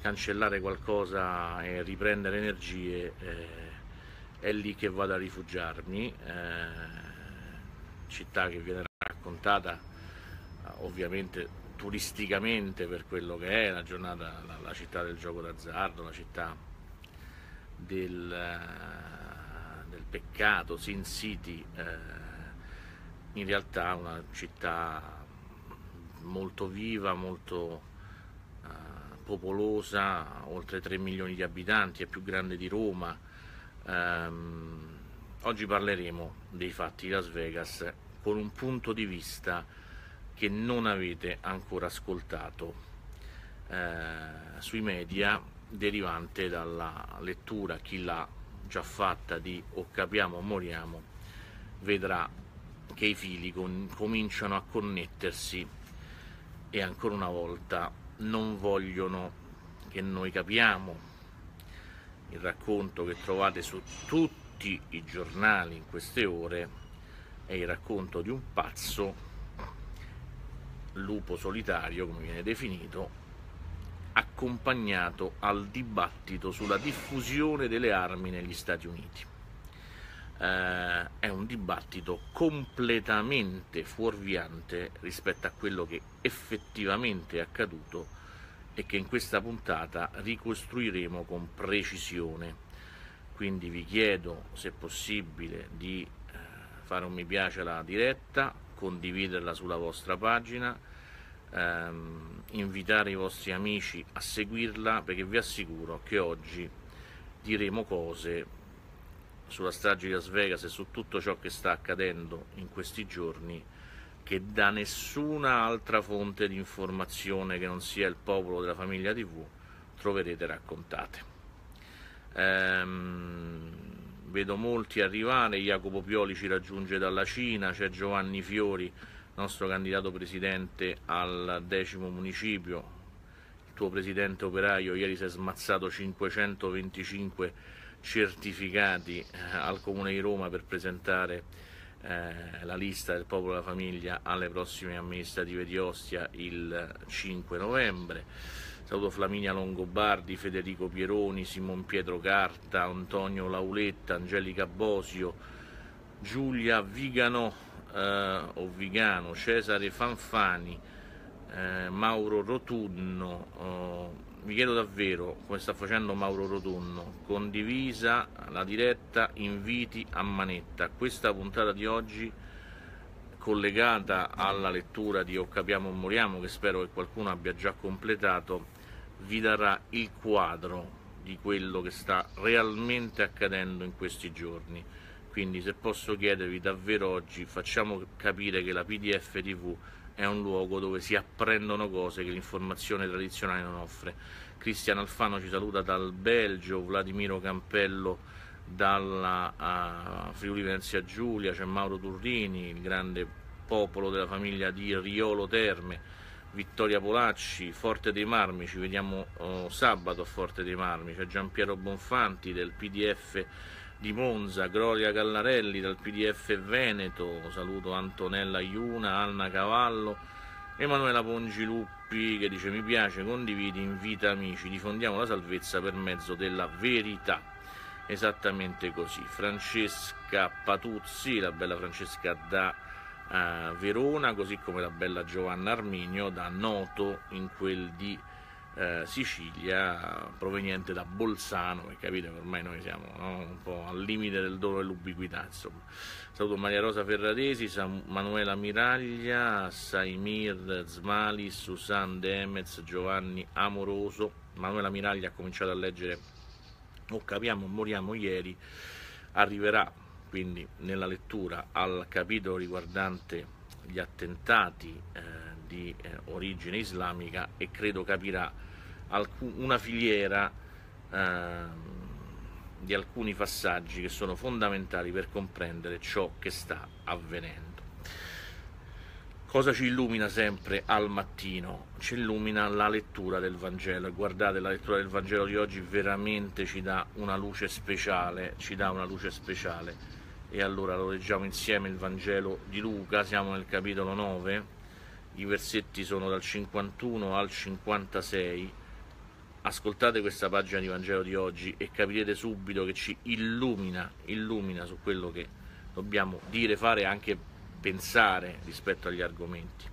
cancellare qualcosa e riprendere energie eh, è lì che vado a rifugiarmi eh, città che viene raccontata eh, ovviamente turisticamente per quello che è la giornata la, la città del gioco d'azzardo la città del, eh, del peccato Sin City eh, in realtà una città molto viva molto popolosa, oltre 3 milioni di abitanti, è più grande di Roma. Um, oggi parleremo dei fatti di Las Vegas con un punto di vista che non avete ancora ascoltato eh, sui media derivante dalla lettura, chi l'ha già fatta di o capiamo o moriamo, vedrà che i fili con, cominciano a connettersi e ancora una volta non vogliono che noi capiamo. Il racconto che trovate su tutti i giornali in queste ore è il racconto di un pazzo, lupo solitario come viene definito, accompagnato al dibattito sulla diffusione delle armi negli Stati Uniti. Eh, è un dibattito completamente fuorviante rispetto a quello che effettivamente è accaduto e che in questa puntata ricostruiremo con precisione. Quindi vi chiedo, se possibile, di eh, fare un mi piace alla diretta, condividerla sulla vostra pagina, ehm, invitare i vostri amici a seguirla perché vi assicuro che oggi diremo cose sulla strage di Las Vegas e su tutto ciò che sta accadendo in questi giorni che da nessuna altra fonte di informazione che non sia il popolo della famiglia TV troverete raccontate. Ehm, vedo molti arrivare, Jacopo Pioli ci raggiunge dalla Cina, c'è Giovanni Fiori, nostro candidato presidente al decimo municipio, il tuo presidente operaio ieri si è smazzato 525 certificati eh, al Comune di Roma per presentare eh, la lista del popolo della famiglia alle prossime amministrative di Ostia il 5 novembre. Saluto Flaminia Longobardi, Federico Pieroni, Simon Pietro Carta, Antonio Lauletta, Angelica Bosio, Giulia Vigano eh, o Vigano, Cesare Fanfani, eh, Mauro Rotunno, vi chiedo davvero, come sta facendo Mauro Rotunno, condivisa la diretta, inviti a manetta. Questa puntata di oggi, collegata alla lettura di O capiamo o moriamo, che spero che qualcuno abbia già completato, vi darà il quadro di quello che sta realmente accadendo in questi giorni. Quindi se posso chiedervi davvero oggi, facciamo capire che la PDF TV è un luogo dove si apprendono cose che l'informazione tradizionale non offre. Cristian Alfano ci saluta dal Belgio, Vladimiro Campello dalla uh, Friuli Venezia Giulia, c'è Mauro Turrini, il grande popolo della famiglia di Riolo Terme, Vittoria Polacci, Forte dei Marmi, ci vediamo uh, sabato a Forte dei Marmi, c'è Giampiero Bonfanti del PDF di Monza, Gloria Gallarelli dal PDF Veneto, saluto Antonella Iuna, Anna Cavallo, Emanuela Pongiluppi che dice mi piace, condividi, invita amici, diffondiamo la salvezza per mezzo della verità. Esattamente così. Francesca Patuzzi, la bella Francesca da uh, Verona, così come la bella Giovanna Arminio da Noto in quel di eh, Sicilia proveniente da Bolzano e capite che ormai noi siamo no? un po' al limite del dolore e dell'ubiquità insomma. saluto Maria Rosa Ferratesi, Sam Manuela Miraglia Saimir Zmali, Susan Demez, Giovanni Amoroso Manuela Miraglia ha cominciato a leggere o capiamo moriamo ieri arriverà quindi nella lettura al capitolo riguardante gli attentati eh, di eh, origine islamica e credo capirà una filiera eh, di alcuni passaggi che sono fondamentali per comprendere ciò che sta avvenendo. Cosa ci illumina sempre al mattino? Ci illumina la lettura del Vangelo. Guardate, la lettura del Vangelo di oggi veramente ci dà una luce speciale, ci dà una luce speciale. E allora lo leggiamo insieme il Vangelo di Luca, siamo nel capitolo 9, i versetti sono dal 51 al 56, ascoltate questa pagina di Vangelo di oggi e capirete subito che ci illumina, illumina su quello che dobbiamo dire, fare e anche pensare rispetto agli argomenti.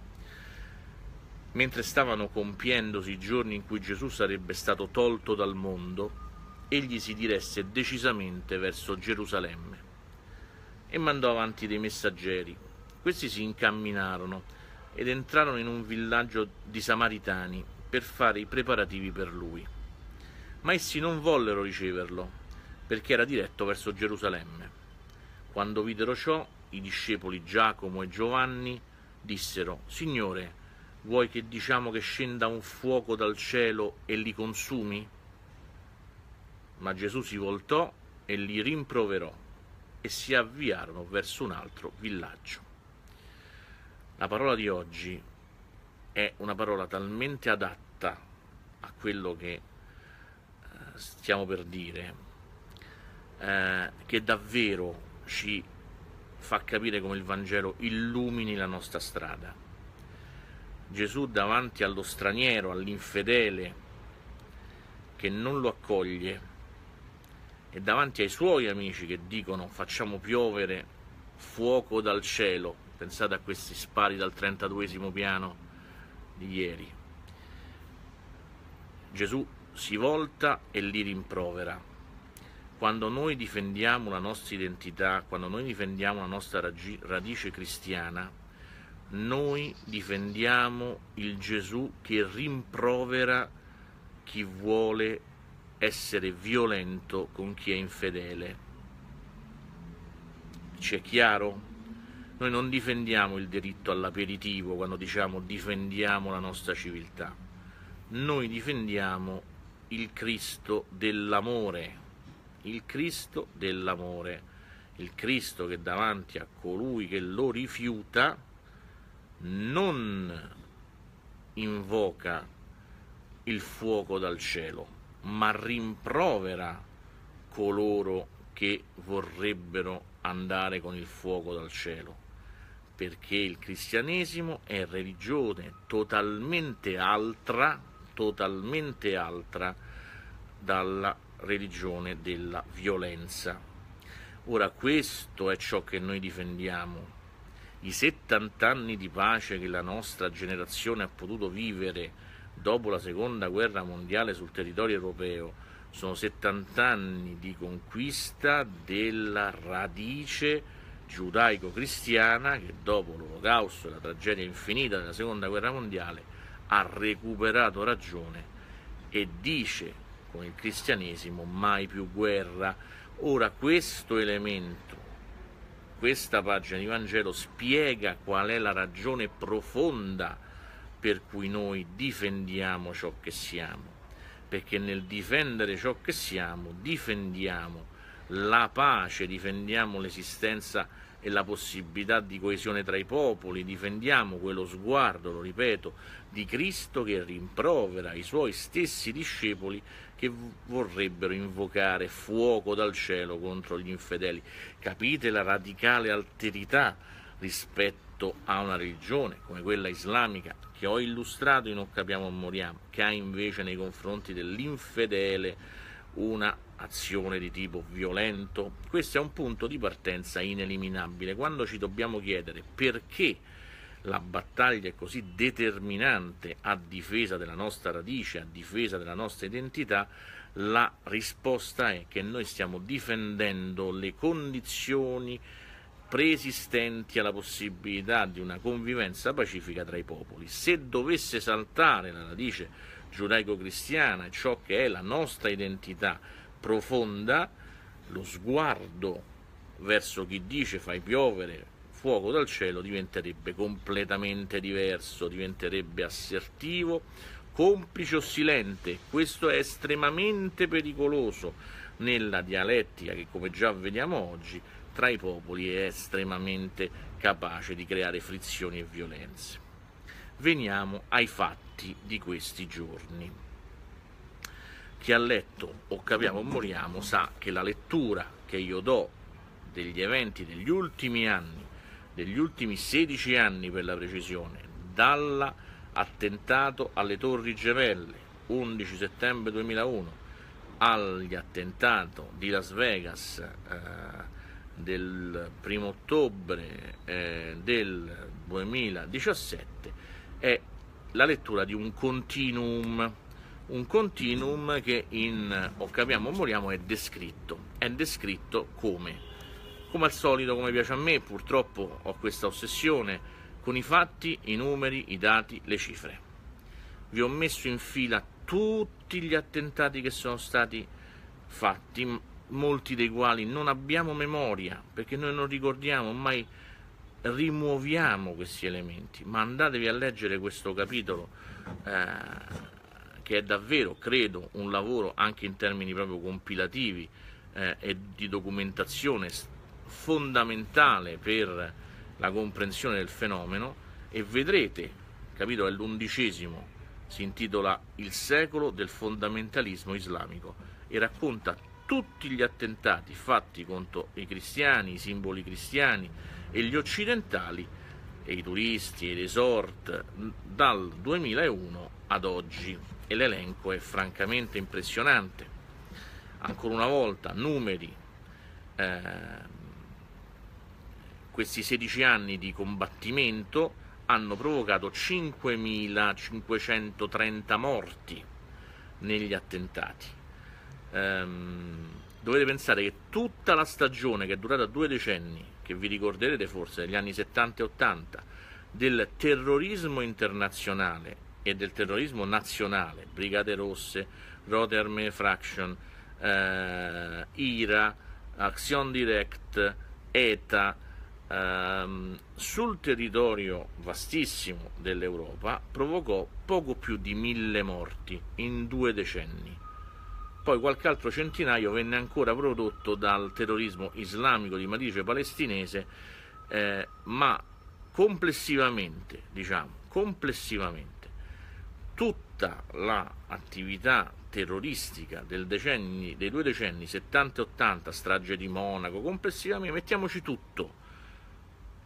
Mentre stavano compiendosi i giorni in cui Gesù sarebbe stato tolto dal mondo, egli si diresse decisamente verso Gerusalemme e mandò avanti dei messaggeri. Questi si incamminarono ed entrarono in un villaggio di Samaritani per fare i preparativi per lui. Ma essi non vollero riceverlo, perché era diretto verso Gerusalemme. Quando videro ciò, i discepoli Giacomo e Giovanni dissero, Signore, Vuoi che diciamo che scenda un fuoco dal cielo e li consumi? Ma Gesù si voltò e li rimproverò e si avviarono verso un altro villaggio. La parola di oggi è una parola talmente adatta a quello che eh, stiamo per dire, eh, che davvero ci fa capire come il Vangelo illumini la nostra strada. Gesù davanti allo straniero, all'infedele che non lo accoglie e davanti ai suoi amici che dicono facciamo piovere fuoco dal cielo, pensate a questi spari dal 32 piano di ieri. Gesù si volta e li rimprovera. Quando noi difendiamo la nostra identità, quando noi difendiamo la nostra radice cristiana, noi difendiamo il Gesù che rimprovera chi vuole essere violento con chi è infedele. Ci è chiaro? Noi non difendiamo il diritto all'aperitivo quando diciamo difendiamo la nostra civiltà. Noi difendiamo il Cristo dell'amore, il Cristo dell'amore, il Cristo che davanti a colui che lo rifiuta non invoca il fuoco dal cielo, ma rimprovera coloro che vorrebbero andare con il fuoco dal cielo, perché il cristianesimo è religione totalmente altra, totalmente altra dalla religione della violenza. Ora questo è ciò che noi difendiamo, i 70 anni di pace che la nostra generazione ha potuto vivere dopo la seconda guerra mondiale sul territorio europeo sono 70 anni di conquista della radice giudaico-cristiana che dopo l'olocausto e la tragedia infinita della seconda guerra mondiale ha recuperato ragione e dice con il cristianesimo mai più guerra. Ora questo elemento questa pagina di Vangelo spiega qual è la ragione profonda per cui noi difendiamo ciò che siamo, perché nel difendere ciò che siamo difendiamo la pace, difendiamo l'esistenza e la possibilità di coesione tra i popoli, difendiamo quello sguardo, lo ripeto, di Cristo che rimprovera i suoi stessi discepoli che vorrebbero invocare fuoco dal cielo contro gli infedeli. Capite la radicale alterità rispetto a una religione come quella islamica che ho illustrato in Non capiamo moriamo, che ha invece nei confronti dell'infedele una azione di tipo violento. Questo è un punto di partenza ineliminabile. Quando ci dobbiamo chiedere perché la battaglia è così determinante a difesa della nostra radice, a difesa della nostra identità, la risposta è che noi stiamo difendendo le condizioni preesistenti alla possibilità di una convivenza pacifica tra i popoli. Se dovesse saltare la radice giudaico-cristiana, ciò che è la nostra identità profonda, lo sguardo verso chi dice fai piovere fuoco dal cielo diventerebbe completamente diverso, diventerebbe assertivo, complice o silente. Questo è estremamente pericoloso nella dialettica che, come già vediamo oggi, tra i popoli è estremamente capace di creare frizioni e violenze. Veniamo ai fatti di questi giorni. Chi ha letto o capiamo o moriamo sa che la lettura che io do degli eventi degli ultimi anni degli ultimi 16 anni per la precisione dall'attentato alle Torri Gemelle 11 settembre 2001 agli attentati di Las Vegas eh, del primo ottobre eh, del 2017 è la lettura di un continuum, un continuum che in O capiamo o moriamo è descritto, è descritto come? Come al solito, come piace a me, purtroppo ho questa ossessione con i fatti, i numeri, i dati, le cifre. Vi ho messo in fila tutti gli attentati che sono stati fatti, molti dei quali non abbiamo memoria, perché noi non ricordiamo, mai rimuoviamo questi elementi, ma andatevi a leggere questo capitolo eh, che è davvero, credo, un lavoro anche in termini proprio compilativi eh, e di documentazione fondamentale per la comprensione del fenomeno. E vedrete, capitolo è l'undicesimo, si intitola Il secolo del fondamentalismo islamico e racconta tutti gli attentati fatti contro i cristiani, i simboli cristiani e gli occidentali e i turisti e i resort dal 2001 ad oggi e l'elenco è francamente impressionante. Ancora una volta numeri, eh, questi 16 anni di combattimento hanno provocato 5.530 morti negli attentati ehm, dovete pensare che tutta la stagione che è durata due decenni, che vi ricorderete forse negli anni 70 e 80, del terrorismo internazionale e del terrorismo nazionale, Brigate Rosse, Rotterdam Fraction, eh, IRA, Action Direct, ETA, ehm, sul territorio vastissimo dell'Europa provocò poco più di mille morti in due decenni. Poi qualche altro centinaio venne ancora prodotto dal terrorismo islamico di matrice palestinese, eh, ma complessivamente, diciamo, complessivamente, tutta l'attività terroristica del decenni, dei due decenni 70 e 80, strage di Monaco, complessivamente, mettiamoci tutto,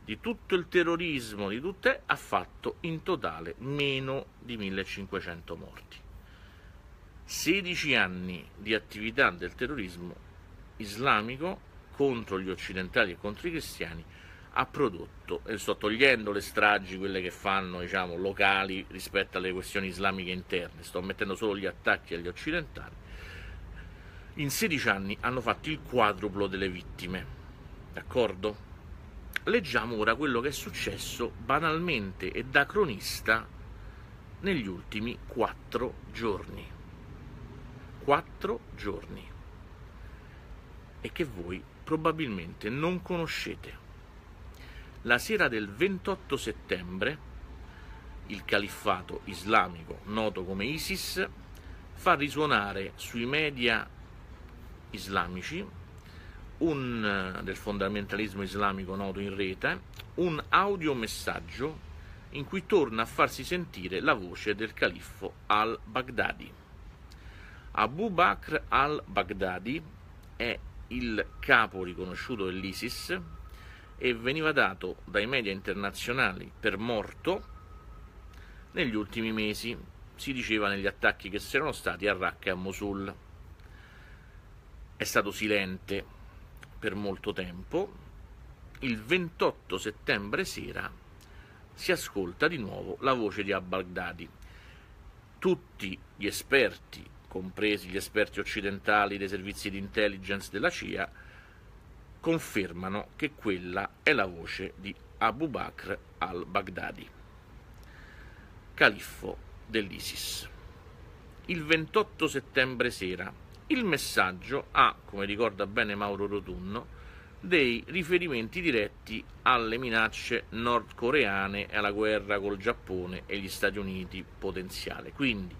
di tutto il terrorismo, di tutte, ha fatto in totale meno di 1500 morti. 16 anni di attività del terrorismo islamico contro gli occidentali e contro i cristiani ha prodotto, e sto togliendo le stragi, quelle che fanno diciamo, locali rispetto alle questioni islamiche interne, sto mettendo solo gli attacchi agli occidentali, in 16 anni hanno fatto il quadruplo delle vittime. D'accordo? Leggiamo ora quello che è successo banalmente e da cronista negli ultimi quattro giorni quattro giorni e che voi probabilmente non conoscete. La sera del 28 settembre il califfato islamico, noto come ISIS, fa risuonare sui media islamici un, del fondamentalismo islamico noto in rete un audiomessaggio in cui torna a farsi sentire la voce del califfo al-Baghdadi. Abu Bakr al-Baghdadi è il capo riconosciuto dell'ISIS e veniva dato dai media internazionali per morto negli ultimi mesi, si diceva negli attacchi che si erano stati a Raqqa e a Mosul. È stato silente per molto tempo. Il 28 settembre sera si ascolta di nuovo la voce di al-Baghdadi. Tutti gli esperti compresi gli esperti occidentali dei servizi di intelligence della CIA, confermano che quella è la voce di Abu Bakr al-Baghdadi, califfo dell'ISIS. Il 28 settembre sera il messaggio ha, come ricorda bene Mauro Rotunno, dei riferimenti diretti alle minacce nordcoreane e alla guerra col Giappone e gli Stati Uniti potenziale. Quindi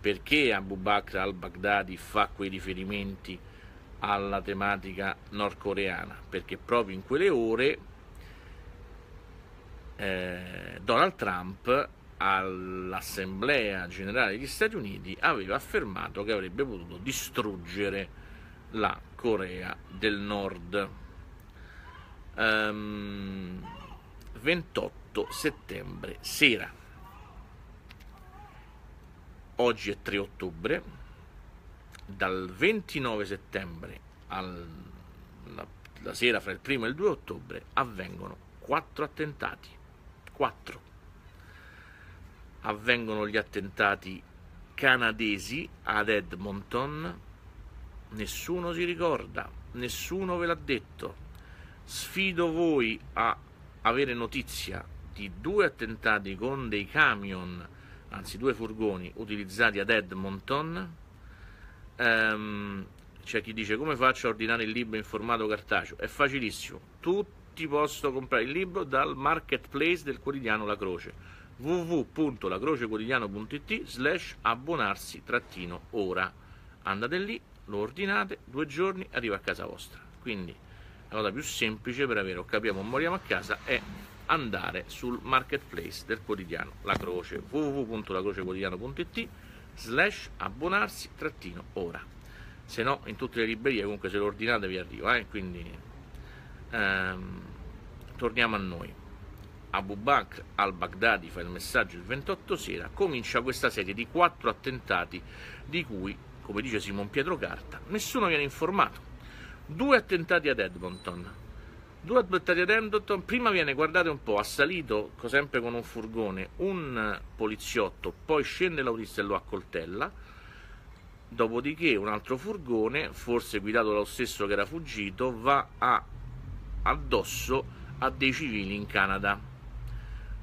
perché Abu Bakr al-Baghdadi fa quei riferimenti alla tematica nordcoreana? Perché proprio in quelle ore eh, Donald Trump all'Assemblea generale degli Stati Uniti aveva affermato che avrebbe potuto distruggere la Corea del Nord. Um, ehm, 28 settembre sera. oggi è 3 ottobre, dal 29 settembre alla sera fra il 1 e il 2 ottobre avvengono quattro attentati. Quattro. Avvengono gli attentati canadesi ad Edmonton, nessuno si ricorda, nessuno ve l'ha detto. Sfido voi a avere notizia di due attentati con dei camion, anzi due furgoni utilizzati ad Edmonton. Um, c'è chi dice come faccio a ordinare il libro in formato cartaceo? È facilissimo, tutti possono comprare il libro dal marketplace del quotidiano La Croce. www.lacrocequotidiano.it slash abbonarsi trattino ora. Andate lì, lo ordinate, due giorni arriva a casa vostra. Quindi la cosa più semplice per avere o capiamo o moriamo a casa è andare sul marketplace del quotidiano La Croce www.lacrocequotidiano.it slash abbonarsi trattino ora se no in tutte le librerie comunque se lo ordinate vi arriva eh? quindi ehm, torniamo a noi Abu Bakr al-Baghdadi fa il messaggio il 28 sera, comincia questa serie di quattro attentati di cui, come dice Simon Pietro Carta, nessuno viene informato. Due attentati ad Edmonton. Due attentati ad Edmonton, prima viene, guardate un po', assalito sempre con un furgone un poliziotto, poi scende l'autista e lo accoltella, dopodiché un altro furgone, forse guidato dallo stesso che era fuggito, va a, addosso a dei civili in Canada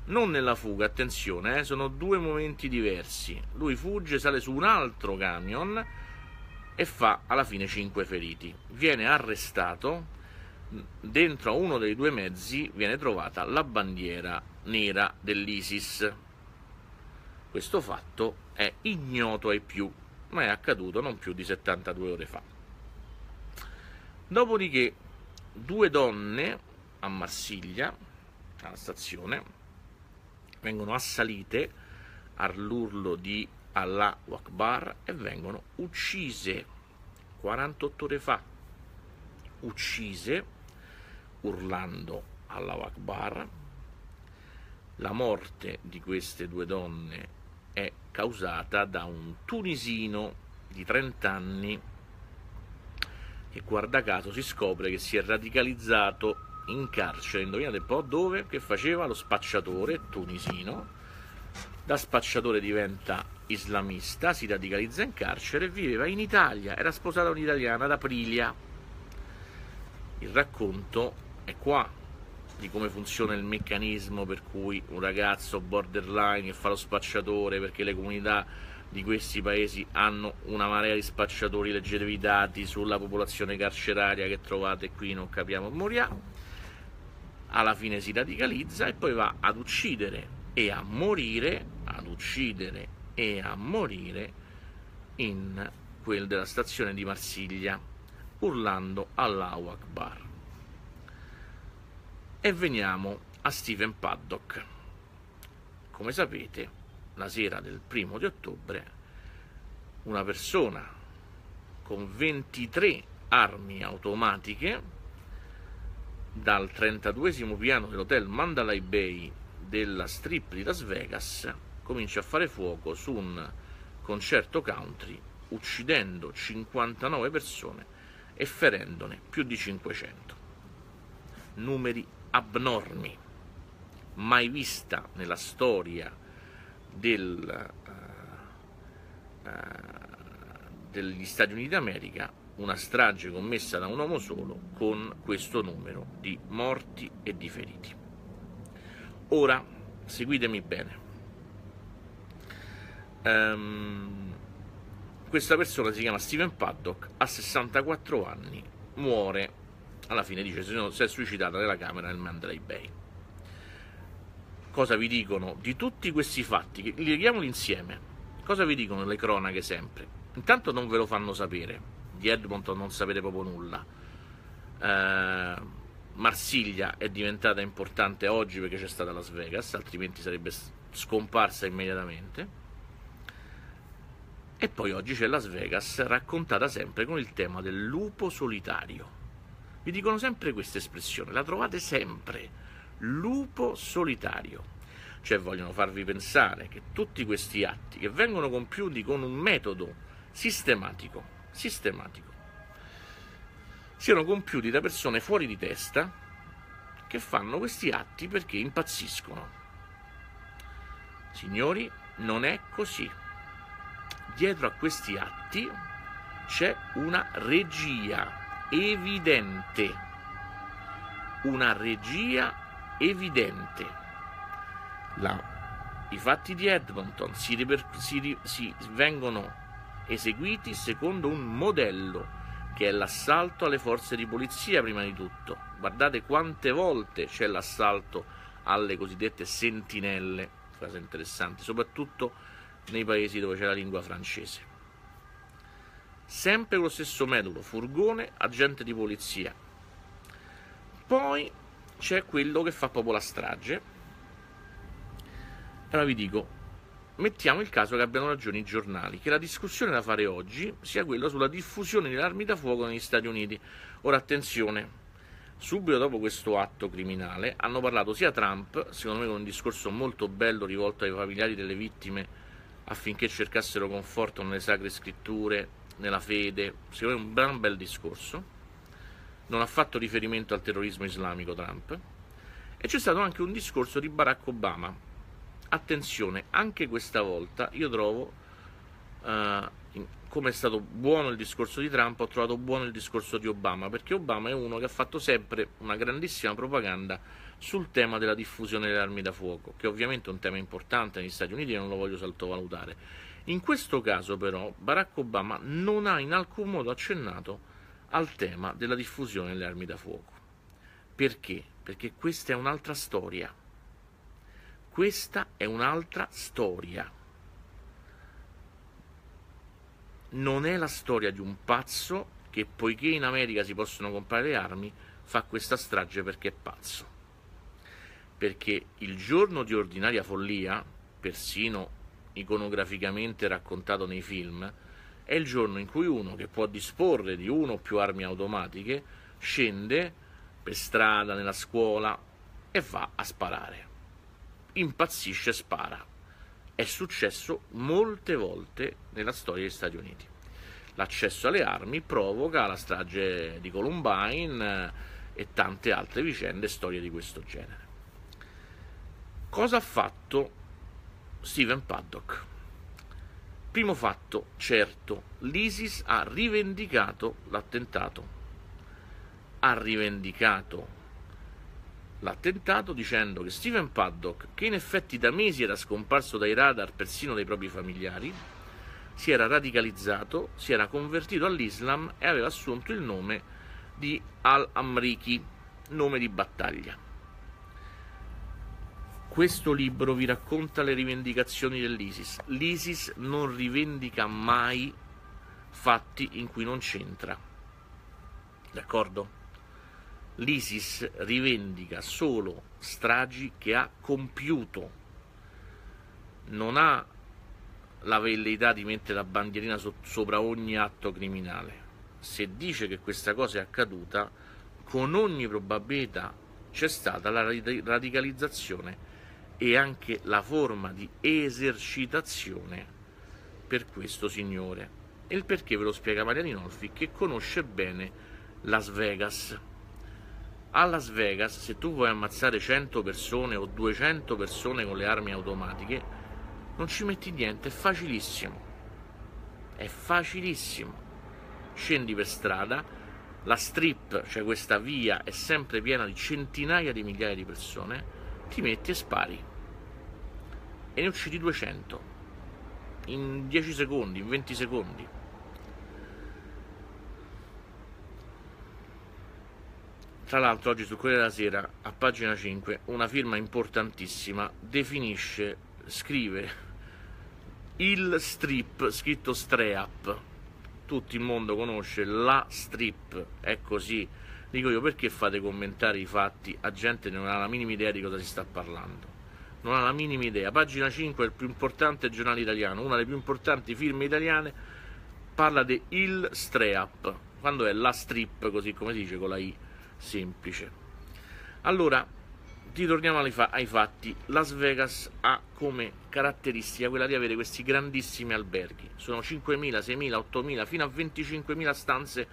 non nella fuga, attenzione, eh, sono due momenti diversi. Lui fugge, sale su un altro camion e fa alla fine 5 feriti. Viene arrestato, dentro a uno dei due mezzi viene trovata la bandiera nera dell'ISIS. Questo fatto è ignoto ai più, ma è accaduto non più di 72 ore fa. Dopodiché due donne a Marsiglia, alla stazione, vengono assalite all'urlo di Allah Akbar e vengono uccise 48 ore fa uccise urlando Allah Akbar. La morte di queste due donne è causata da un tunisino di 30 anni che guarda caso si scopre che si è radicalizzato in carcere, indovinate un po' dove, che faceva lo spacciatore tunisino, da spacciatore diventa islamista, si radicalizza in carcere e viveva in Italia, era sposata un'italiana ad Aprilia. Il racconto è qua di come funziona il meccanismo per cui un ragazzo borderline che fa lo spacciatore perché le comunità di questi paesi hanno una marea di spacciatori, leggetevi i dati sulla popolazione carceraria che trovate qui, non capiamo, moriamo alla fine si radicalizza e poi va ad uccidere e a morire, ad uccidere e a morire in quel della stazione di Marsiglia, urlando Allahu Akbar. E veniamo a Stephen Paddock. Come sapete, la sera del primo di ottobre, una persona con 23 armi automatiche dal 32 piano dell'hotel Mandalay Bay della strip di Las Vegas comincia a fare fuoco su un concerto country uccidendo 59 persone e ferendone più di 500. Numeri abnormi, mai vista nella storia del, uh, degli Stati Uniti d'America una strage commessa da un uomo solo con questo numero di morti e di feriti. Ora, seguitemi bene. Um, questa persona si chiama Steven Paddock, ha 64 anni, muore, alla fine dice si è suicidata nella camera del Mandalay Bay. Cosa vi dicono di tutti questi fatti? Li leghiamoli insieme. Cosa vi dicono le cronache sempre? Intanto non ve lo fanno sapere, di Edmonton non sapete proprio nulla. Eh, Marsiglia è diventata importante oggi perché c'è stata Las Vegas, altrimenti sarebbe scomparsa immediatamente. E poi oggi c'è Las Vegas raccontata sempre con il tema del lupo solitario. Vi dicono sempre questa espressione, la trovate sempre, lupo solitario. Cioè vogliono farvi pensare che tutti questi atti che vengono compiuti con un metodo sistematico, sistematico, siano compiuti da persone fuori di testa che fanno questi atti perché impazziscono. Signori, non è così. Dietro a questi atti c'è una regia evidente. Una regia evidente. La, I fatti di Edmonton si, riper, si, si vengono eseguiti secondo un modello che è l'assalto alle forze di polizia prima di tutto. Guardate quante volte c'è l'assalto alle cosiddette sentinelle, frase interessante, soprattutto nei paesi dove c'è la lingua francese. Sempre lo stesso metodo, furgone, agente di polizia. Poi c'è quello che fa proprio la strage. Allora vi dico, mettiamo il caso che abbiano ragione i giornali, che la discussione da fare oggi sia quella sulla diffusione delle armi da fuoco negli Stati Uniti. Ora attenzione, subito dopo questo atto criminale hanno parlato sia Trump, secondo me con un discorso molto bello rivolto ai familiari delle vittime affinché cercassero conforto nelle sacre scritture, nella fede, secondo me un gran bel discorso. Non ha fatto riferimento al terrorismo islamico Trump. E c'è stato anche un discorso di Barack Obama, attenzione, anche questa volta io trovo, uh, come è stato buono il discorso di Trump, ho trovato buono il discorso di Obama, perché Obama è uno che ha fatto sempre una grandissima propaganda sul tema della diffusione delle armi da fuoco, che ovviamente è un tema importante negli Stati Uniti e non lo voglio sottovalutare. In questo caso però Barack Obama non ha in alcun modo accennato al tema della diffusione delle armi da fuoco. Perché? Perché questa è un'altra storia questa è un'altra storia. Non è la storia di un pazzo che poiché in America si possono comprare le armi, fa questa strage perché è pazzo. Perché il giorno di ordinaria follia, persino iconograficamente raccontato nei film, è il giorno in cui uno che può disporre di uno o più armi automatiche scende per strada, nella scuola e va a sparare impazzisce e spara. È successo molte volte nella storia degli Stati Uniti. L'accesso alle armi provoca la strage di Columbine eh, e tante altre vicende e storie di questo genere. Cosa ha fatto Steven Paddock? Primo fatto, certo, l'ISIS ha rivendicato l'attentato, ha rivendicato l'attentato dicendo che Stephen Paddock, che in effetti da mesi era scomparso dai radar persino dai propri familiari, si era radicalizzato, si era convertito all'Islam e aveva assunto il nome di Al-Amriki, nome di battaglia. Questo libro vi racconta le rivendicazioni dell'ISIS. L'ISIS non rivendica mai fatti in cui non c'entra. D'accordo? l'ISIS rivendica solo stragi che ha compiuto, non ha la velleità di mettere la bandierina so- sopra ogni atto criminale. Se dice che questa cosa è accaduta, con ogni probabilità c'è stata la radicalizzazione e anche la forma di esercitazione per questo signore. E il perché ve lo spiega Maria Rinolfi che conosce bene Las Vegas a Las Vegas, se tu vuoi ammazzare 100 persone o 200 persone con le armi automatiche, non ci metti niente, è facilissimo. È facilissimo. Scendi per strada, la strip, cioè questa via, è sempre piena di centinaia di migliaia di persone, ti metti e spari. E ne uccidi 200. In 10 secondi, in 20 secondi. Tra l'altro oggi sul Corriere della Sera, a pagina 5, una firma importantissima definisce, scrive il strip, scritto streap. Tutto il mondo conosce la strip, è così. Dico io, perché fate commentare i fatti a gente che non ha la minima idea di cosa si sta parlando? Non ha la minima idea. Pagina 5 è il più importante giornale italiano, una delle più importanti firme italiane, parla di il streap, quando è la strip, così come si dice con la I semplice. Allora, ritorniamo ai fatti. Las Vegas ha come caratteristica quella di avere questi grandissimi alberghi. Sono 5.000, 6.000, 8.000, fino a 25.000 stanze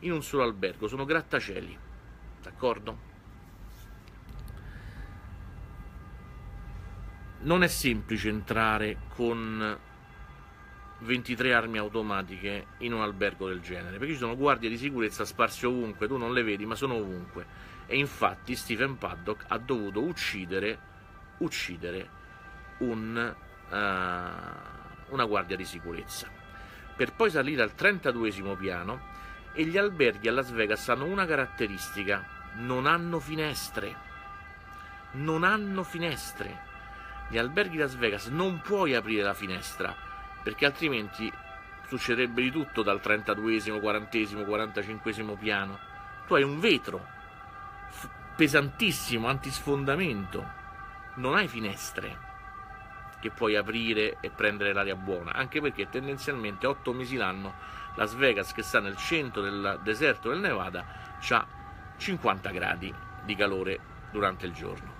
in un solo albergo. Sono grattacieli, d'accordo? Non è semplice entrare con 23 armi automatiche in un albergo del genere, perché ci sono guardie di sicurezza sparse ovunque, tu non le vedi, ma sono ovunque. E infatti Stephen Paddock ha dovuto uccidere, uccidere un, uh, una guardia di sicurezza. Per poi salire al 32 piano e gli alberghi a Las Vegas hanno una caratteristica, non hanno finestre. Non hanno finestre. Gli alberghi Las Vegas non puoi aprire la finestra perché altrimenti succederebbe di tutto dal 32esimo, 40esimo, 45esimo piano. Tu hai un vetro pesantissimo, antisfondamento, non hai finestre che puoi aprire e prendere l'aria buona, anche perché tendenzialmente 8 mesi l'anno Las Vegas, che sta nel centro del deserto del Nevada, ha 50 gradi di calore durante il giorno.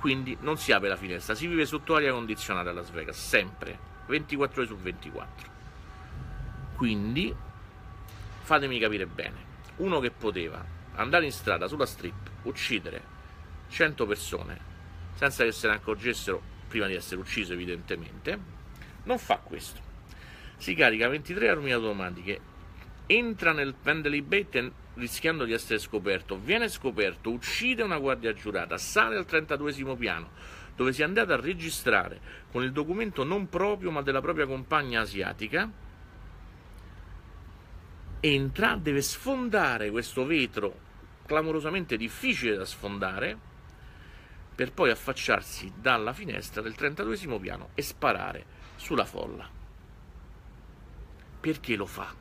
Quindi non si apre la finestra, si vive sotto aria condizionata a Las Vegas, sempre 24 ore su 24. Quindi fatemi capire bene, uno che poteva andare in strada sulla strip, uccidere 100 persone senza che se ne accorgessero prima di essere ucciso evidentemente, non fa questo. Si carica 23 armi automatiche, entra nel Vendley Bay rischiando di essere scoperto, viene scoperto, uccide una guardia giurata, sale al 32 piano, dove si è andato a registrare con il documento non proprio ma della propria compagna asiatica, entra, deve sfondare questo vetro clamorosamente difficile da sfondare, per poi affacciarsi dalla finestra del 32 piano e sparare sulla folla. Perché lo fa?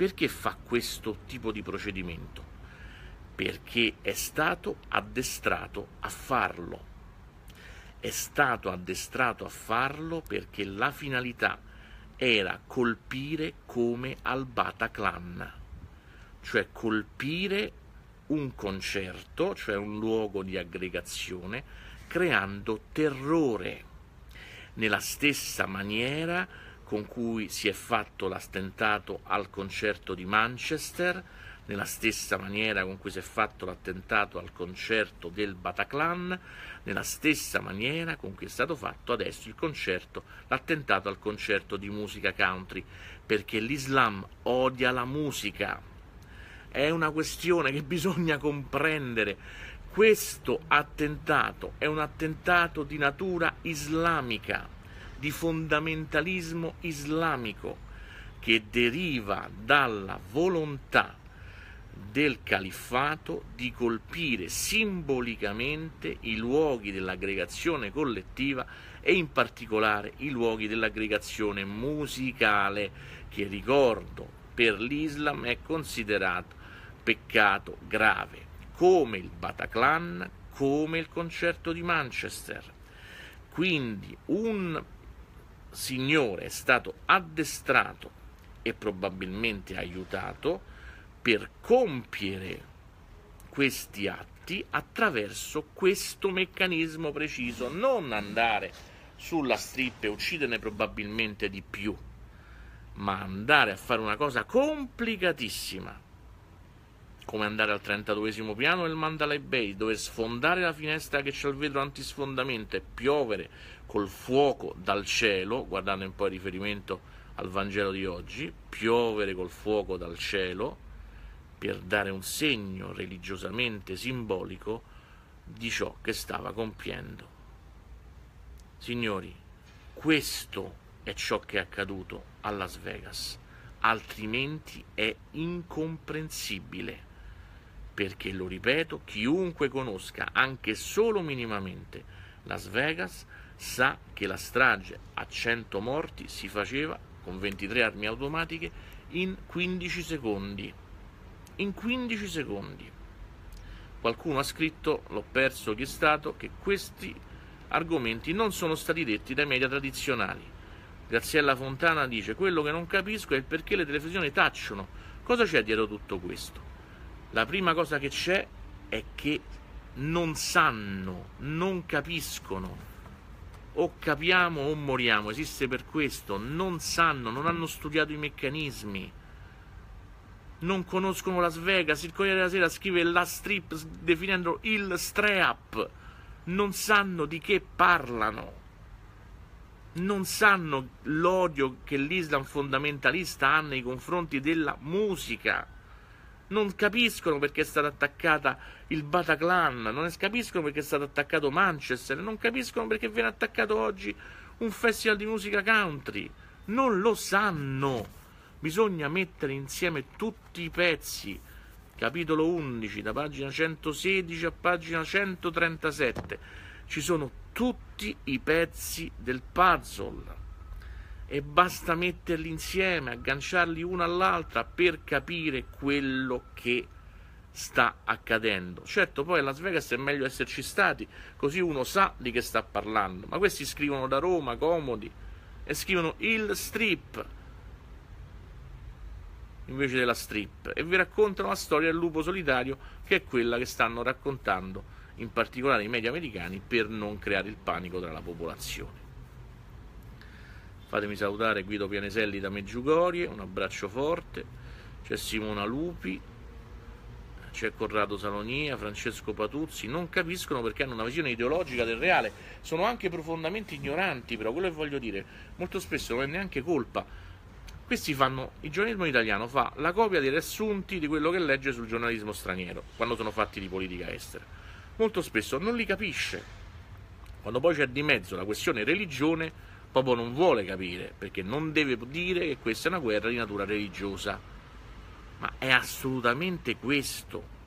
Perché fa questo tipo di procedimento? Perché è stato addestrato a farlo è stato addestrato a farlo perché la finalità era colpire come al Bataclan, cioè colpire un concerto, cioè un luogo di aggregazione, creando terrore, nella stessa maniera con cui si è fatto l'attentato al concerto di Manchester, nella stessa maniera con cui si è fatto l'attentato al concerto del Bataclan, nella stessa maniera con cui è stato fatto adesso il concerto, l'attentato al concerto di musica country, perché l'Islam odia la musica. È una questione che bisogna comprendere. Questo attentato è un attentato di natura islamica, di fondamentalismo islamico, che deriva dalla volontà del califfato di colpire simbolicamente i luoghi dell'aggregazione collettiva e in particolare i luoghi dell'aggregazione musicale che ricordo per l'Islam è considerato peccato grave come il Bataclan come il concerto di Manchester. Quindi un signore è stato addestrato e probabilmente aiutato per compiere questi atti attraverso questo meccanismo preciso, non andare sulla strip e ucciderne probabilmente di più, ma andare a fare una cosa complicatissima, come andare al 32 piano del Mandalay Bay, dove sfondare la finestra che c'è il vetro antisfondamento e piovere col fuoco dal cielo, guardando un po' il riferimento al Vangelo di oggi, piovere col fuoco dal cielo, per dare un segno religiosamente simbolico di ciò che stava compiendo. Signori, questo è ciò che è accaduto a Las Vegas, altrimenti è incomprensibile, perché, lo ripeto, chiunque conosca anche solo minimamente Las Vegas sa che la strage a 100 morti si faceva con 23 armi automatiche in 15 secondi in 15 secondi. Qualcuno ha scritto, l'ho perso chi è stato, che questi argomenti non sono stati detti dai media tradizionali. Graziella Fontana dice: Quello che non capisco è perché le televisioni tacciono. Cosa c'è dietro tutto questo? La prima cosa che c'è è che non sanno, non capiscono. O capiamo o moriamo, esiste per questo, non sanno, non hanno studiato i meccanismi, non conoscono Las Vegas, il Corriere della Sera scrive la strip definendo il strap, non sanno di che parlano, non sanno l'odio che l'Islam fondamentalista ha nei confronti della musica non capiscono perché è stata attaccata il Bataclan, non capiscono perché è stato attaccato Manchester, non capiscono perché viene attaccato oggi un festival di musica country, non lo sanno. Bisogna mettere insieme tutti i pezzi. Capitolo 11, da pagina 116 a pagina 137. Ci sono tutti i pezzi del puzzle e basta metterli insieme, agganciarli uno all'altra per capire quello che sta accadendo. Certo, poi a Las Vegas è meglio esserci stati, così uno sa di che sta parlando, ma questi scrivono da Roma, comodi, e scrivono il strip invece della strip e vi raccontano la storia del lupo solitario che è quella che stanno raccontando in particolare i media americani per non creare il panico tra la popolazione. Fatemi salutare Guido Pianeselli da Meggiugorie, un abbraccio forte. C'è Simona Lupi, c'è Corrado Salonia, Francesco Patuzzi, non capiscono perché hanno una visione ideologica del reale, sono anche profondamente ignoranti, però quello che voglio dire, molto spesso non è neanche colpa. Questi fanno, il giornalismo italiano fa la copia dei riassunti di quello che legge sul giornalismo straniero, quando sono fatti di politica estera. Molto spesso non li capisce. Quando poi c'è di mezzo la questione religione, proprio non vuole capire, perché non deve dire che questa è una guerra di natura religiosa. Ma è assolutamente questo.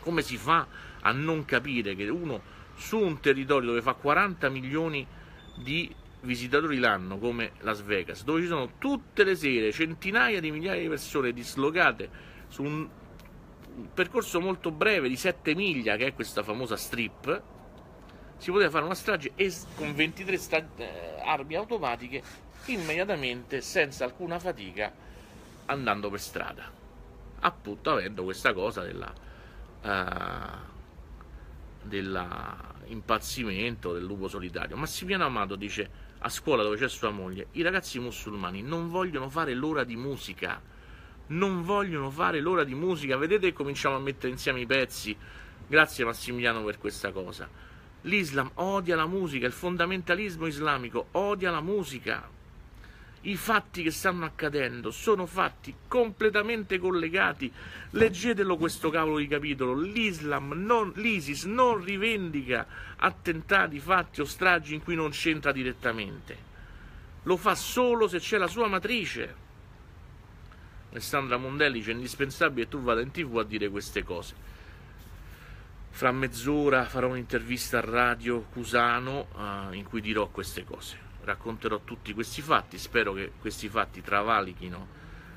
Come si fa a non capire che uno su un territorio dove fa 40 milioni di visitatori l'anno come Las Vegas, dove ci sono tutte le sere centinaia di migliaia di persone dislocate su un percorso molto breve di 7 miglia, che è questa famosa strip, si poteva fare una strage con 23 sta- eh, armi automatiche immediatamente, senza alcuna fatica, andando per strada. Appunto avendo questa cosa della, uh, dell'impazzimento del lupo solitario. Massimiliano Amato dice a scuola dove c'è sua moglie, i ragazzi musulmani non vogliono fare l'ora di musica, non vogliono fare l'ora di musica, vedete cominciamo a mettere insieme i pezzi, grazie Massimiliano per questa cosa L'Islam odia la musica, il fondamentalismo islamico odia la musica. I fatti che stanno accadendo sono fatti completamente collegati. Leggetelo questo cavolo di capitolo. L'Islam, non, l'ISIS non rivendica attentati, fatti o stragi in cui non c'entra direttamente. Lo fa solo se c'è la sua matrice. Alessandra Mondelli dice indispensabile che tu vada in tv a dire queste cose. Fra mezz'ora farò un'intervista a Radio Cusano uh, in cui dirò queste cose. Racconterò tutti questi fatti, spero che questi fatti travalichino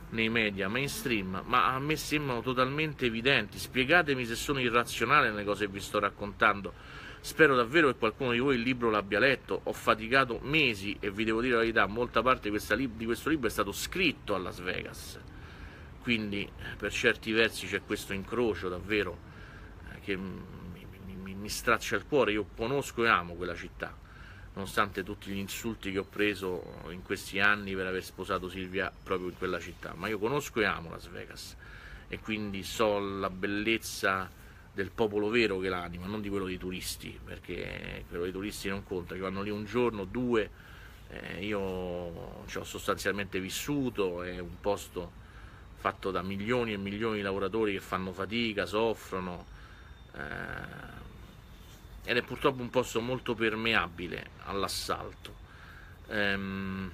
nei media mainstream, ma a me sembrano totalmente evidenti. Spiegatemi se sono irrazionale nelle cose che vi sto raccontando. Spero davvero che qualcuno di voi il libro l'abbia letto. Ho faticato mesi e vi devo dire la verità, molta parte di, di questo libro è stato scritto a Las Vegas. Quindi per certi versi c'è questo incrocio davvero che mi, mi, mi straccia il cuore, io conosco e amo quella città, nonostante tutti gli insulti che ho preso in questi anni per aver sposato Silvia proprio in quella città, ma io conosco e amo Las Vegas e quindi so la bellezza del popolo vero che l'anima, non di quello dei turisti, perché quello dei turisti non conta, che vanno lì un giorno, due, eh, io ci ho sostanzialmente vissuto, è un posto fatto da milioni e milioni di lavoratori che fanno fatica, soffrono, ed è purtroppo un posto molto permeabile all'assalto. Ehm,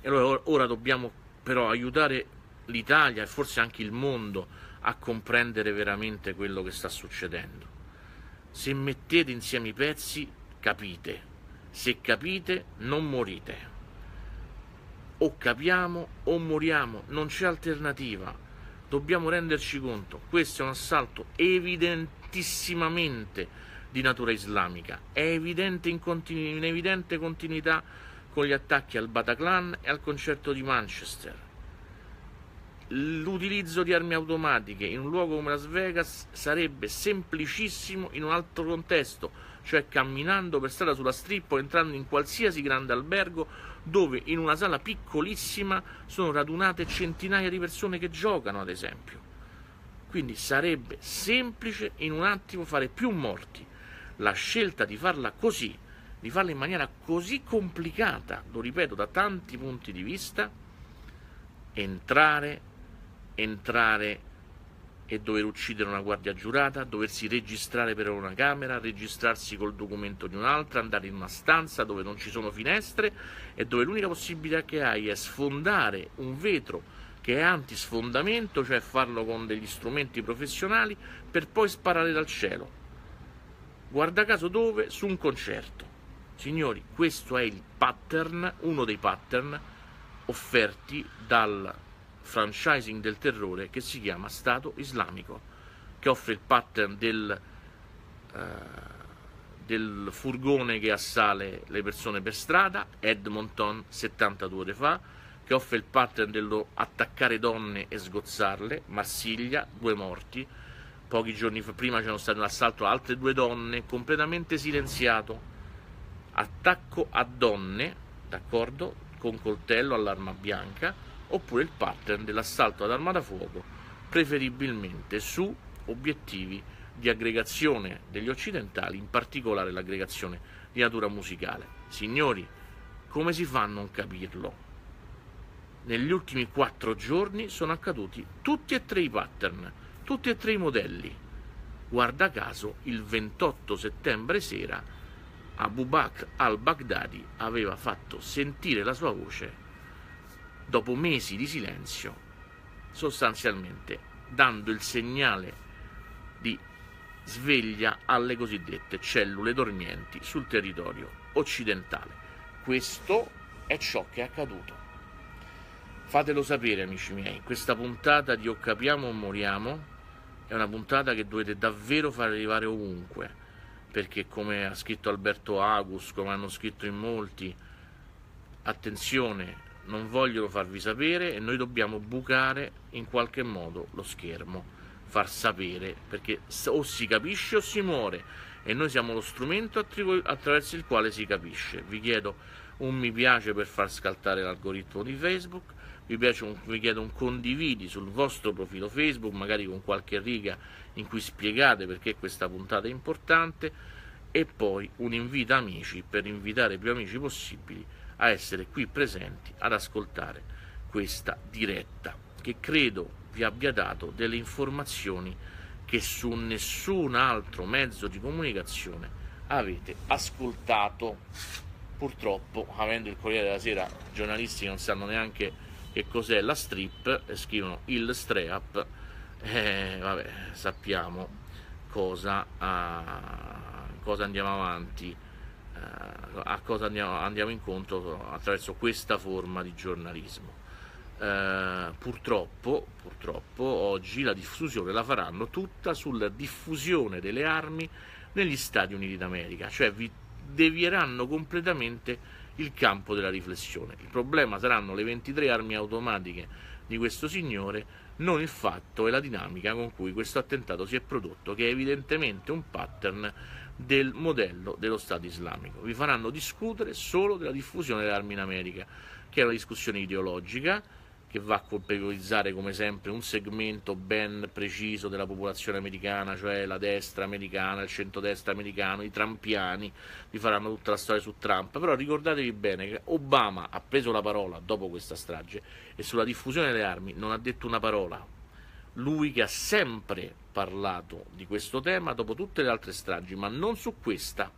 e allora ora dobbiamo però aiutare l'Italia e forse anche il mondo a comprendere veramente quello che sta succedendo. Se mettete insieme i pezzi, capite. Se capite, non morite. O capiamo o moriamo, non c'è alternativa dobbiamo renderci conto, questo è un assalto evidentissimamente di natura islamica, è evidente in, continu- in evidente continuità con gli attacchi al Bataclan e al concerto di Manchester. l'utilizzo di armi automatiche in un luogo come Las Vegas sarebbe semplicissimo in un altro contesto, cioè camminando per strada sulla strip o entrando in qualsiasi grande albergo dove in una sala piccolissima sono radunate centinaia di persone che giocano, ad esempio. Quindi sarebbe semplice in un attimo fare più morti. La scelta di farla così, di farla in maniera così complicata, lo ripeto da tanti punti di vista, entrare, entrare e dover uccidere una guardia giurata, doversi registrare per una camera, registrarsi col documento di un'altra, andare in una stanza dove non ci sono finestre e dove l'unica possibilità che hai è sfondare un vetro che è antisfondamento, cioè farlo con degli strumenti professionali, per poi sparare dal cielo. Guarda caso dove? Su un concerto. Signori, questo è il pattern, uno dei pattern offerti dal franchising del terrore che si chiama Stato Islamico, che offre il pattern del, uh, del furgone che assale le persone per strada, Edmonton 72 ore fa, che offre il pattern dello attaccare donne e sgozzarle, Marsiglia, due morti, pochi giorni prima c'erano stato un assalto a altre due donne, completamente silenziato, attacco a donne, d'accordo, con coltello all'arma bianca, oppure il pattern dell'assalto ad arma da fuoco, preferibilmente su obiettivi di aggregazione degli occidentali, in particolare l'aggregazione di natura musicale. Signori, come si fa a non capirlo? Negli ultimi quattro giorni sono accaduti tutti e tre i pattern, tutti e tre i modelli. Guarda caso, il 28 settembre sera Abu Bakr al-Baghdadi aveva fatto sentire la sua voce dopo mesi di silenzio, sostanzialmente dando il segnale di sveglia alle cosiddette cellule dormienti sul territorio occidentale. Questo è ciò che è accaduto. Fatelo sapere, amici miei, questa puntata di O capiamo o moriamo è una puntata che dovete davvero far arrivare ovunque, perché come ha scritto Alberto Agus, come hanno scritto in molti, attenzione, non vogliono farvi sapere e noi dobbiamo bucare in qualche modo lo schermo, far sapere, perché o si capisce o si muore e noi siamo lo strumento attraverso il quale si capisce. Vi chiedo un mi piace per far scaltare l'algoritmo di Facebook, vi, un, vi chiedo un condividi sul vostro profilo Facebook, magari con qualche riga in cui spiegate perché questa puntata è importante e poi un invito amici per invitare più amici possibili a essere qui presenti ad ascoltare questa diretta che credo vi abbia dato delle informazioni che su nessun altro mezzo di comunicazione avete ascoltato. Purtroppo, avendo il Corriere della Sera, giornalisti non sanno neanche che cos'è la strip e scrivono il streap, eh, vabbè, sappiamo cosa, uh, cosa andiamo avanti a cosa andiamo, andiamo, incontro attraverso questa forma di giornalismo. Eh, purtroppo, purtroppo oggi la diffusione la faranno tutta sulla diffusione delle armi negli Stati Uniti d'America, cioè vi devieranno completamente il campo della riflessione. Il problema saranno le 23 armi automatiche di questo signore, non il fatto e la dinamica con cui questo attentato si è prodotto, che è evidentemente un pattern del modello dello Stato islamico. Vi faranno discutere solo della diffusione delle armi in America, che è una discussione ideologica che va a colpevolizzare come sempre un segmento ben preciso della popolazione americana, cioè la destra americana, il centrodestra americano, i trampiani, vi faranno tutta la storia su Trump, però ricordatevi bene che Obama ha preso la parola dopo questa strage e sulla diffusione delle armi non ha detto una parola, lui che ha sempre parlato di questo tema dopo tutte le altre stragi, ma non su questa,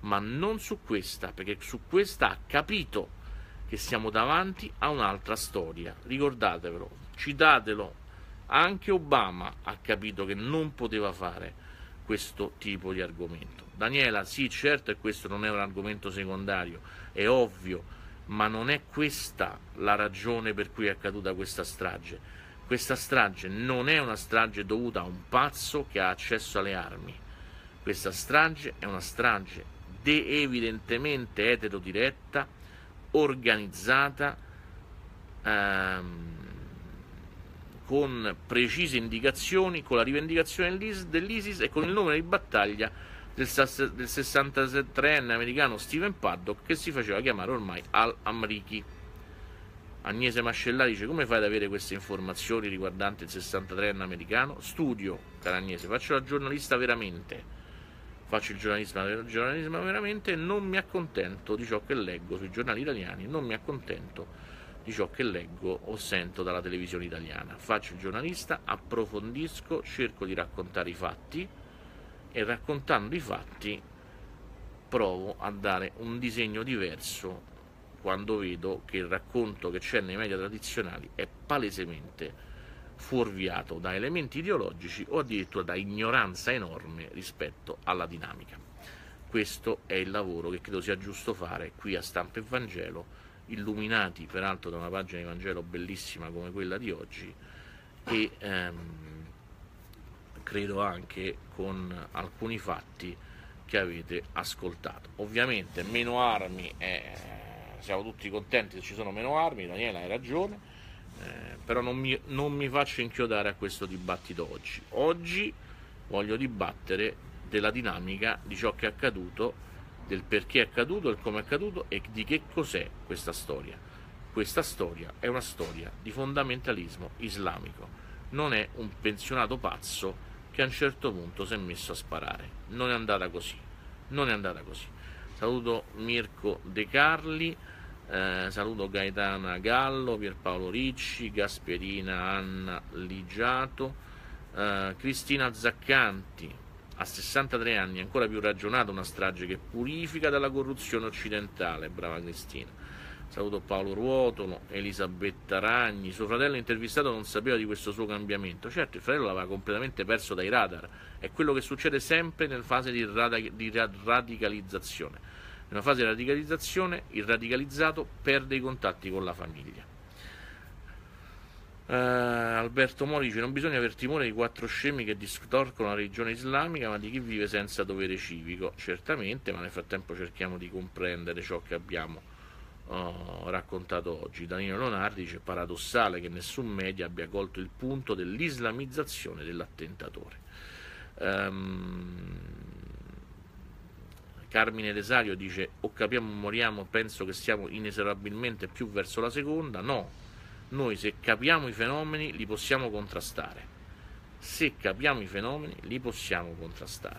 ma non su questa, perché su questa ha capito che siamo davanti a un'altra storia. Ricordatevelo, citatelo. Anche Obama ha capito che non poteva fare questo tipo di argomento. Daniela, sì, certo, e questo non è un argomento secondario, è ovvio, ma non è questa la ragione per cui è accaduta questa strage questa strage non è una strage dovuta a un pazzo che ha accesso alle armi. Questa strage è una strage de- evidentemente eterodiretta, organizzata, ehm, con precise indicazioni, con la rivendicazione dell'ISIS e con il nome di battaglia del, 63enne americano Steven Paddock che si faceva chiamare ormai Al-Amriki. Agnese Mascellari dice come fai ad avere queste informazioni riguardanti il 63enne americano? Studio, cara Agnese, faccio la giornalista veramente faccio il giornalismo, il giornalismo veramente non mi accontento di ciò che leggo sui giornali italiani, non mi accontento di ciò che leggo o sento dalla televisione italiana. Faccio il giornalista, approfondisco, cerco di raccontare i fatti e raccontando i fatti provo a dare un disegno diverso quando vedo che il racconto che c'è nei media tradizionali è palesemente fuorviato da elementi ideologici o addirittura da ignoranza enorme rispetto alla dinamica. Questo è il lavoro che credo sia giusto fare qui a Stampa e Vangelo, illuminati peraltro da una pagina di Vangelo bellissima come quella di oggi e ehm, credo anche con alcuni fatti che avete ascoltato. Ovviamente meno armi, eh, siamo tutti contenti se ci sono meno armi, Daniela hai ragione, eh, però non mi, non mi faccio inchiodare a questo dibattito oggi. Oggi voglio dibattere della dinamica di ciò che è accaduto, del perché è accaduto, del come è accaduto e di che cos'è questa storia. Questa storia è una storia di fondamentalismo islamico, non è un pensionato pazzo che a un certo punto si è messo a sparare. Non è andata così, non è andata così. Saluto Mirko De Carli. Eh, saluto Gaetana Gallo, Pierpaolo Ricci, Gasperina Anna Ligiato, eh, Cristina Zaccanti, a 63 anni, ancora più ragionata una strage che purifica dalla corruzione occidentale, brava Cristina. Saluto Paolo Ruotolo, Elisabetta Ragni, suo fratello intervistato non sapeva di questo suo cambiamento. Certo, il fratello l'aveva completamente perso dai radar, è quello che succede sempre nella fase di, radic- di radicalizzazione una fase di radicalizzazione il radicalizzato perde i contatti con la famiglia. Uh, Alberto Mori dice non bisogna aver timore di quattro scemi che distorcono la religione islamica ma di chi vive senza dovere civico. Certamente ma nel frattempo cerchiamo di comprendere ciò che abbiamo uh, raccontato oggi. Danilo Leonardi dice paradossale che nessun media abbia colto il punto dell'islamizzazione dell'attentatore. Um, Carmine Desario dice o capiamo o moriamo, penso che siamo inesorabilmente più verso la seconda. No, noi se capiamo i fenomeni li possiamo contrastare. Se capiamo i fenomeni li possiamo contrastare.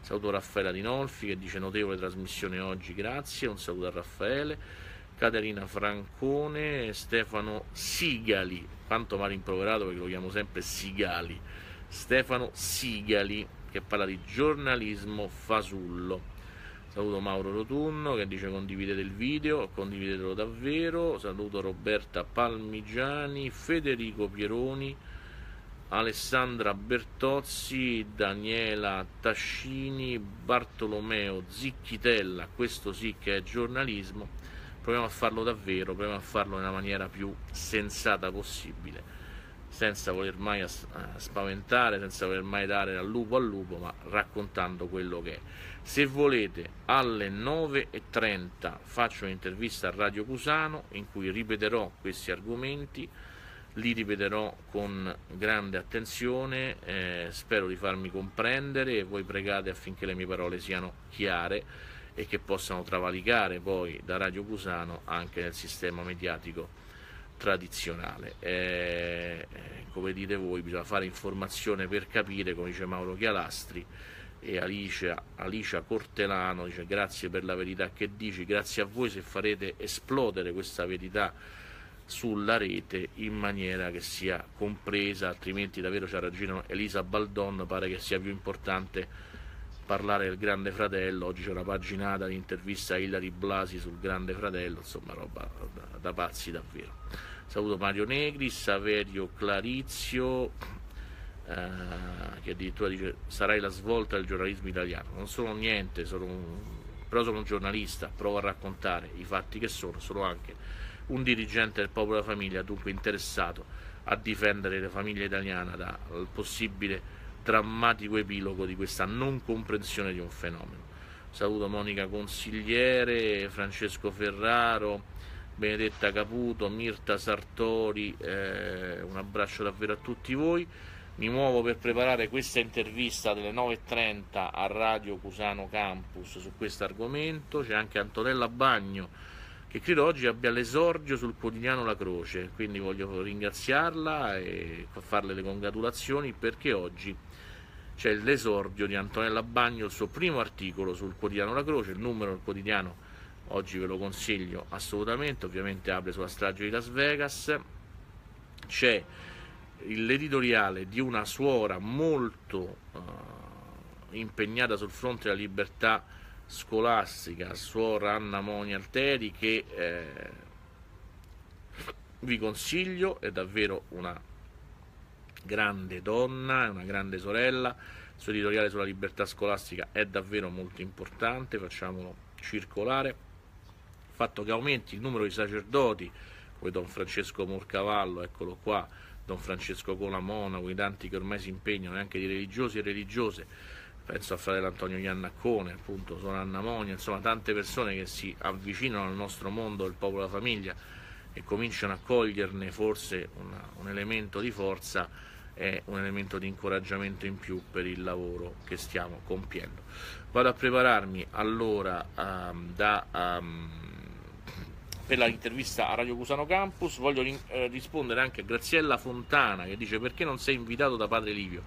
Saluto Raffaella Dinolfi che dice notevole trasmissione oggi, grazie. Un saluto a Raffaele. Caterina Francone, Stefano Sigali, quanto mi ha rimproverato perché lo chiamo sempre Sigali. Stefano Sigali che parla di giornalismo fasullo. Saluto Mauro Rotunno che dice condividete il video, condividetelo davvero. Saluto Roberta Palmigiani, Federico Pieroni, Alessandra Bertozzi, Daniela Tascini, Bartolomeo Zicchitella, questo sì che è giornalismo. Proviamo a farlo davvero, proviamo a farlo nella maniera più sensata possibile, senza voler mai spaventare, senza voler mai dare al lupo al lupo, ma raccontando quello che è. Se volete alle 9.30 faccio un'intervista a Radio Cusano in cui ripeterò questi argomenti, li ripeterò con grande attenzione, eh, spero di farmi comprendere e voi pregate affinché le mie parole siano chiare e che possano travalicare poi da Radio Cusano anche nel sistema mediatico tradizionale. Eh, eh come dite voi, bisogna fare informazione per capire, come dice Mauro Chialastri, e Alicia, Alicia Cortelano dice grazie per la verità che dici, grazie a voi se farete esplodere questa verità sulla rete in maniera che sia compresa, altrimenti davvero ci ha ragione Elisa Baldon, pare che sia più importante parlare del Grande Fratello, oggi c'è una paginata di intervista a Ilari Blasi sul Grande Fratello, insomma roba da, da pazzi davvero. Saluto Mario Negri, Saverio Clarizio, eh, che addirittura dice sarai la svolta del giornalismo italiano. Non sono niente, sono un, però sono un giornalista, provo a raccontare i fatti che sono, sono anche un dirigente del popolo della famiglia, dunque interessato a difendere la famiglia italiana dal possibile drammatico epilogo di questa non comprensione di un fenomeno. Saluto Monica Consigliere, Francesco Ferraro, Benedetta Caputo, Mirta Sartori, eh, un abbraccio davvero a tutti voi. Mi muovo per preparare questa intervista delle 9.30 a Radio Cusano Campus su questo argomento. C'è anche Antonella Bagno che credo oggi abbia l'esordio sul quotidiano La Croce, quindi voglio ringraziarla e farle le congratulazioni perché oggi c'è l'esordio di Antonella Bagno, il suo primo articolo sul quotidiano La Croce, il numero del quotidiano oggi ve lo consiglio assolutamente, ovviamente apre sulla strage di Las Vegas, c'è l'editoriale di una suora molto uh, impegnata sul fronte della libertà scolastica, suora Anna Moni Alteri, che eh, vi consiglio, è davvero una grande donna, è una grande sorella, il suo editoriale sulla libertà scolastica è davvero molto importante, facciamolo circolare. Il fatto che aumenti il numero di sacerdoti, come Don Francesco Morcavallo, eccolo qua, Don Francesco Colamona, quei tanti che ormai si impegnano, anche di religiosi e religiose, penso a fratello Antonio Iannaccone, appunto, sono Anna Monia, insomma tante persone che si avvicinano al nostro mondo, il popolo della famiglia, e cominciano a coglierne forse una, un elemento di forza è un elemento di incoraggiamento in più per il lavoro che stiamo compiendo. Vado a prepararmi allora um, da, um, per l'intervista a Radio Cusano Campus, voglio eh, rispondere anche a Graziella Fontana che dice perché non sei invitato da Padre Livio.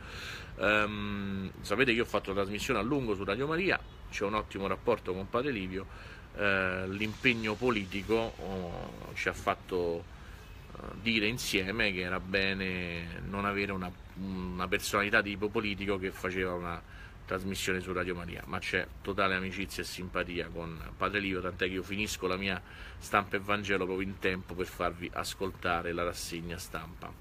Um, sapete che io ho fatto la trasmissione a lungo su Radio Maria, c'è un ottimo rapporto con Padre Livio, uh, l'impegno politico oh, ci ha fatto dire insieme che era bene non avere una, una, personalità di tipo politico che faceva una trasmissione su Radio Maria, ma c'è totale amicizia e simpatia con Padre Livio, tant'è che io finisco la mia stampa e Vangelo proprio in tempo per farvi ascoltare la rassegna stampa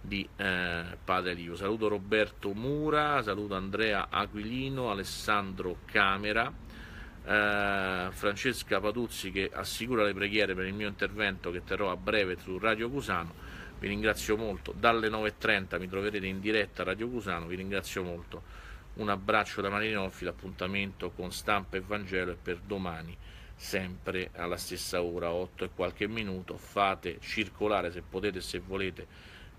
di eh, Padre Livio. Saluto Roberto Mura, saluto Andrea Aquilino, Alessandro Camera, eh, Francesca Patuzzi che assicura le preghiere per il mio intervento che terrò a breve su Radio Cusano. Vi ringrazio molto. Dalle 9.30 mi troverete in diretta a Radio Cusano. Vi ringrazio molto. Un abbraccio da Marinolfi, l'appuntamento con Stampa e Vangelo e per domani sempre alla stessa ora, 8 e qualche minuto. Fate circolare se potete e se volete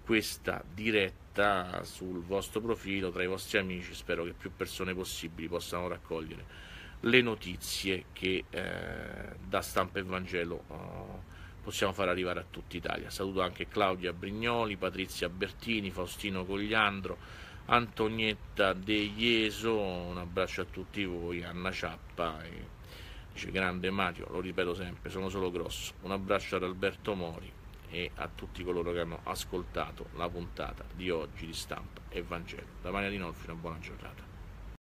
questa diretta sul vostro profilo tra i vostri amici. Spero che più persone possibili possano raccogliere le notizie che eh, da Stampa e Vangelo eh, possiamo far arrivare a tutta Italia. Saluto anche Claudia Brignoli, Patrizia Bertini, Faustino Cogliandro, Antonietta De Ieso, un abbraccio a tutti voi, Anna Ciappa e dice grande Mario, lo ripeto sempre, sono solo grosso. Un abbraccio ad Alberto Mori e a tutti coloro che hanno ascoltato la puntata di oggi di Stampa e Vangelo. Da Maria Di Nolfi una buona giornata.